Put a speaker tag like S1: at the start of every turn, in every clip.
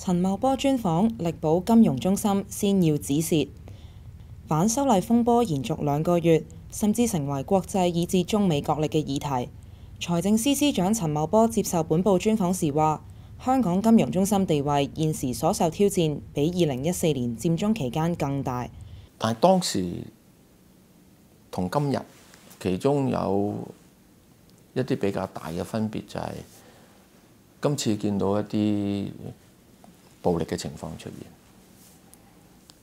S1: 陳茂波專訪力保金融中心先要止蝕。反修例風波延續兩個月，甚至成為國際以至中美角力嘅議題。財政司司長陳茂波接受本報專訪時話：香港金融中心地位現時所受挑戰，比二零一四年佔中期間更大。
S2: 但係當時同今日，其中有一啲比較大嘅分別就係、今次見到一啲暴力嘅情況出現，誒、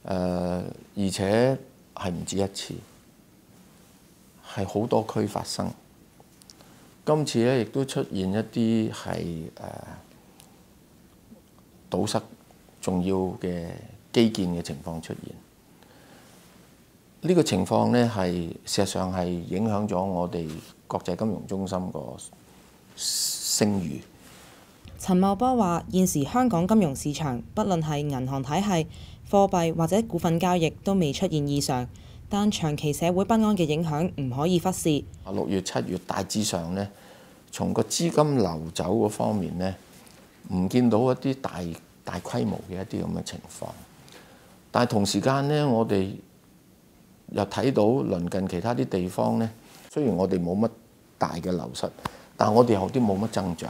S2: 呃，而且係唔止一次，係好多區發生。今次咧亦都出現一啲係誒堵塞重要嘅基建嘅情況出現。呢個情況呢，係事實上係影響咗我哋國際金融中心個聲譽。
S1: 陳茂波話：現時香港金融市場，不論係銀行體系、貨幣或者股份交易，都未出現異常，但長期社會不安嘅影響唔可以忽視。
S2: 六月、七月大致上呢，從個資金流走嗰方面呢，唔見到一啲大大規模嘅一啲咁嘅情況。但係同時間呢，我哋又睇到鄰近其他啲地方呢，雖然我哋冇乜大嘅流失，但我哋有啲冇乜增長，